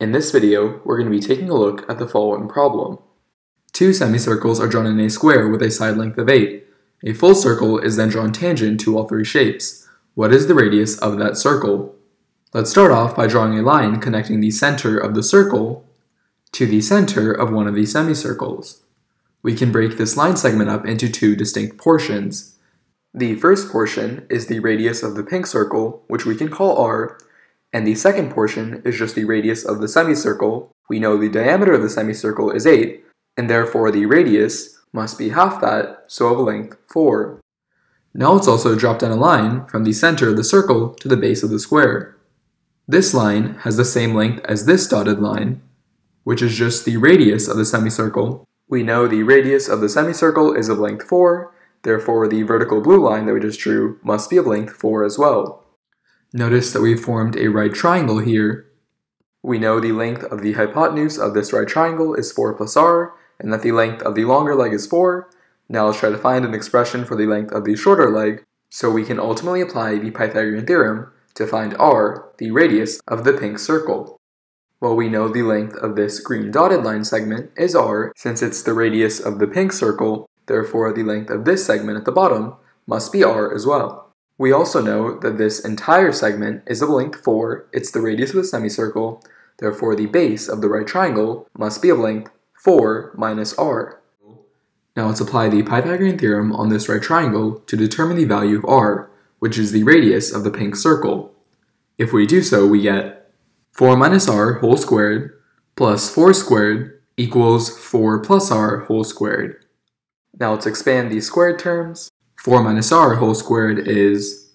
In this video, we're going to be taking a look at the following problem. Two semicircles are drawn in a square with a side length of 8. A full circle is then drawn tangent to all three shapes. What is the radius of that circle? Let's start off by drawing a line connecting the center of the circle to the center of one of the semicircles. We can break this line segment up into two distinct portions. The first portion is the radius of the pink circle, which we can call r, and the second portion is just the radius of the semicircle. We know the diameter of the semicircle is 8, and therefore the radius must be half that, so of length 4. Now let's also drop down a line from the center of the circle to the base of the square. This line has the same length as this dotted line, which is just the radius of the semicircle. We know the radius of the semicircle is of length 4, therefore the vertical blue line that we just drew must be of length 4 as well. Notice that we formed a right triangle here. We know the length of the hypotenuse of this right triangle is 4 plus r, and that the length of the longer leg is 4. Now let's try to find an expression for the length of the shorter leg, so we can ultimately apply the Pythagorean theorem to find r, the radius of the pink circle. Well, we know the length of this green dotted line segment is r, since it's the radius of the pink circle, therefore the length of this segment at the bottom must be r as well. We also know that this entire segment is of length 4, it's the radius of the semicircle, therefore the base of the right triangle must be of length 4 minus r. Now let's apply the Pythagorean theorem on this right triangle to determine the value of r, which is the radius of the pink circle. If we do so, we get 4 minus r whole squared plus 4 squared equals 4 plus r whole squared. Now let's expand these squared terms. 4 minus r whole squared is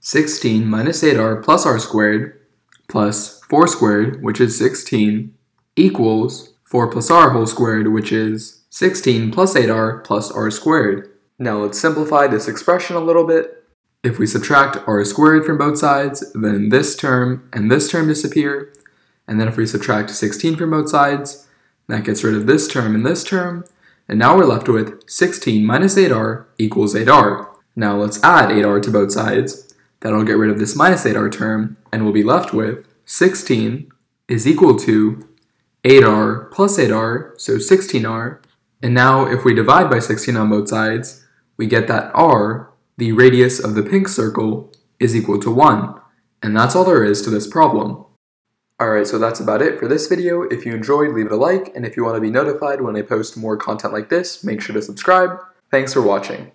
16 minus 8r plus r squared plus 4 squared, which is 16, equals 4 plus r whole squared, which is 16 plus 8r plus r squared. Now let's simplify this expression a little bit. If we subtract r squared from both sides, then this term and this term disappear. And then if we subtract 16 from both sides, that gets rid of this term and this term, and now we're left with 16 minus 8r equals 8r. Now let's add 8r to both sides. That'll get rid of this minus 8r term, and we'll be left with 16 is equal to 8r plus 8r, so 16r. And now if we divide by 16 on both sides, we get that r, the radius of the pink circle, is equal to 1. And that's all there is to this problem. Alright, so that's about it for this video. If you enjoyed, leave it a like, and if you want to be notified when I post more content like this, make sure to subscribe. Thanks for watching.